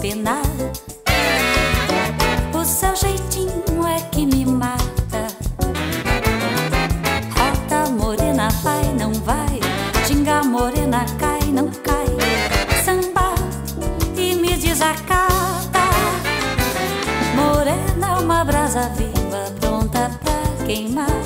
penar. O seu jeitinho é que me mata. Rota morena vai, não vai. Dinga morena cai, não cai. Samba e me desacata. Morena é uma brasa viva, pronta pra queimar.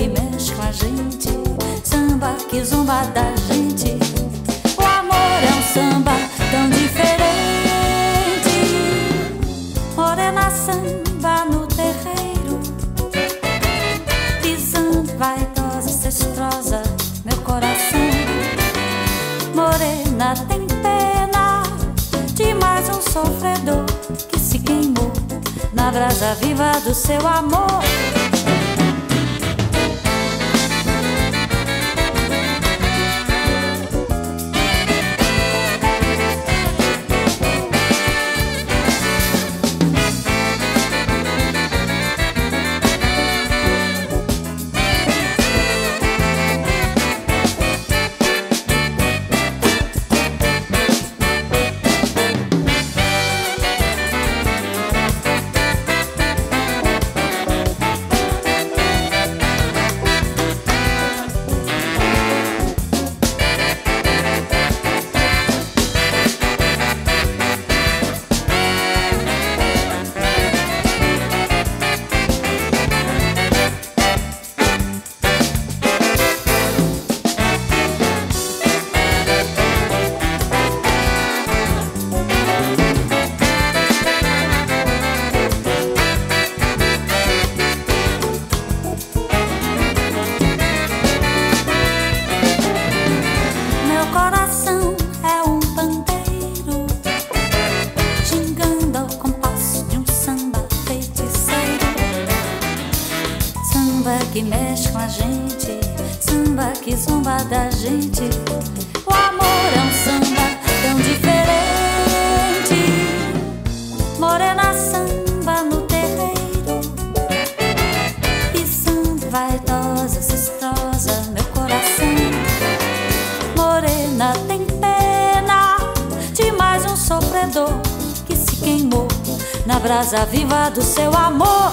que mexe com a gente, samba que zomba da gente. O amor é um samba tão diferente. Morena samba no terreiro, pisando vaidosa, cestrosa, meu coração. Morena tem pena de mais um sofredor que se queimou na brasa viva do seu amor. que mexe com a gente, samba que zumba da gente. O amor é um samba tão diferente. Morena samba no terreiro e samba vaidosa, cistosa, meu coração. Morena tem pena de mais um sofredor que se queimou na brasa viva do seu amor.